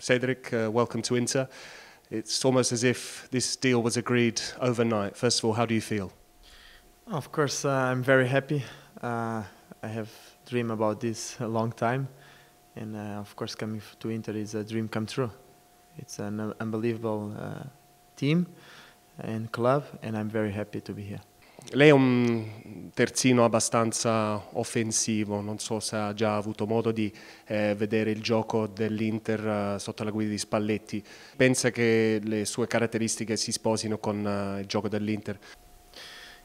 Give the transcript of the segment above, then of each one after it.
Cedric, uh, welcome to Inter. It's almost as if this deal was agreed overnight. First of all, how do you feel? Of course, uh, I'm very happy. Uh, I have dreamed about this a long time, and uh, of course, coming to Inter is a dream come true. It's an unbelievable uh, team and club, and I'm very happy to be here. Lei è un terzino abbastanza offensivo, non so se ha già avuto modo di eh, vedere il gioco dell'Inter uh, sotto la guida di Spalletti. Pensa che le sue caratteristiche si sposino con uh, il gioco dell'Inter?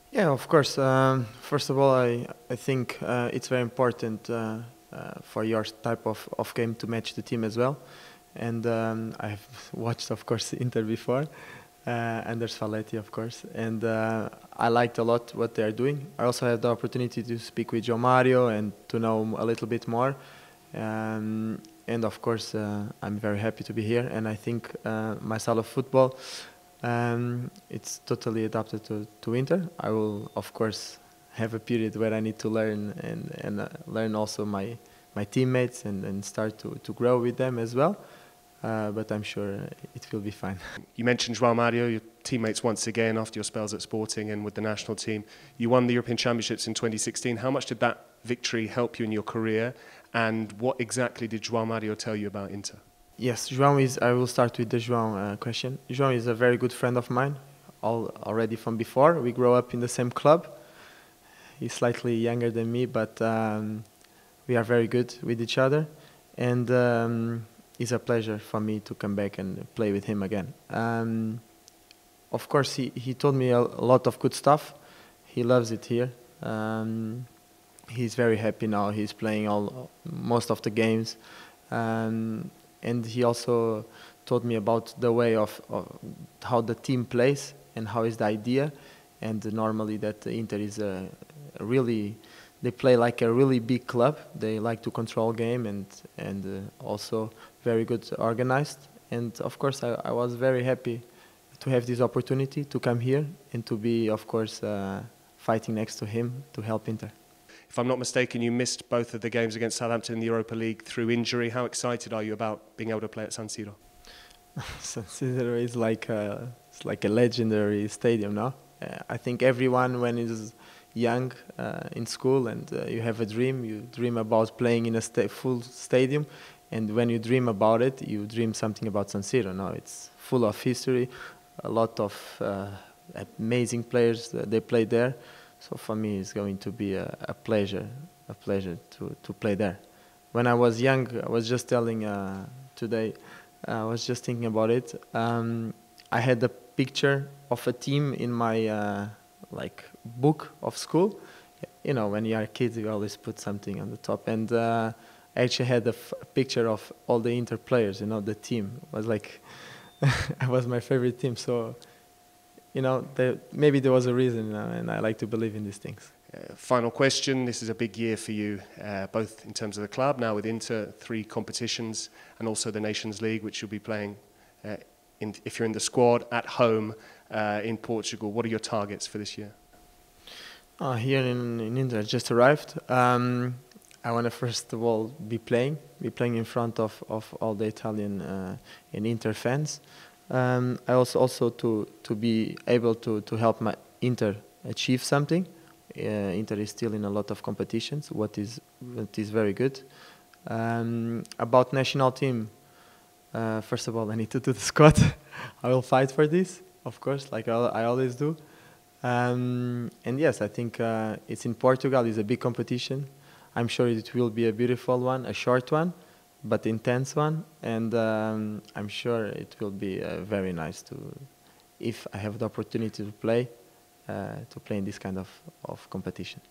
Yeah, of course. Um, first of all, I, I think uh, it's very important uh, uh, for your type of, of game to match the team as well. And um, I've watched, of course, Inter before. Uh, under Spalletti, of course. And uh, I liked a lot what they are doing. I also had the opportunity to speak with João Mario and to know a little bit more. Um, and of course, uh, I'm very happy to be here. And I think my style of football, um, it's totally adapted to, to Inter. I will, of course, have a period where I need to learn and, and uh, learn also my, my teammates and, and start to, to grow with them as well. Uh, but I'm sure it will be fine. You mentioned João Mario, your teammates once again after your spells at Sporting and with the national team. You won the European Championships in 2016. How much did that victory help you in your career? And what exactly did João Mario tell you about Inter? Yes, João is. I will start with the João uh, question. João is a very good friend of mine, all, already from before. We grew up in the same club. He's slightly younger than me, but um, we are very good with each other. And um, it's a pleasure for me to come back and play with him again. Um, of course, he, he told me a, a, lot of good stuff. He loves it here. Um, he's very happy now. He's playing all most of the games, um, and he also told me about the way of, of, how the team plays and how is the idea. And normally, that Inter is a really they play like a really big club. They like to control game and and uh, also very good organized. And of course, I, I, was very happy to have this opportunity to come here and to be, of course, uh, fighting next to him to help Inter. If I'm not mistaken, you missed both of the games against Southampton in the Europa League through injury. How excited are you about being able to play at San Siro? San Siro is like a, it's like a legendary stadium, no? Uh, I think everyone, when is young uh, in school and uh, you have a dream, you dream about playing in a sta full stadium, and when you dream about it, you dream something about San Siro. No, it's full of history, a lot of uh, amazing players that they play there. So for me, it's going to be a, a, pleasure, a pleasure to, to play there. When I was young, I was just telling uh, today, I was just thinking about it. Um, I had a picture of a team in my uh, like book of school. You know, when you are kids, you always put something on the top. And uh, I actually had a picture of all the Inter players. You know, the team it was like, it was my favorite team. So, you know, there, maybe there was a reason, know, and I like to believe in these things. Uh, final question. This is a big year for you, uh, both in terms of the club, now with Inter, three competitions, and also the Nations League, which you'll be playing uh, in, if you're in the squad at home uh, in Portugal. What are your targets for this year? Uh, here in, in Inter, I just arrived. Um, I want to first of all be playing, be playing in front of, of all the Italian uh, and Inter fans. Um, I also also to to be able to to help my Inter achieve something. Uh, Inter is still in a lot of competitions, what is what is very good. Um, about national team, uh, first of all, I need to do the squad. I will fight for this, of course, like I, I always do. Um, and yes, I think uh, it's in Portugal. It's a big competition. I'm sure it will be a beautiful one, a short one, but intense one, and um, I'm sure it will be uh, very nice to, if I have the opportunity to play, uh, to play in this kind of, of competition.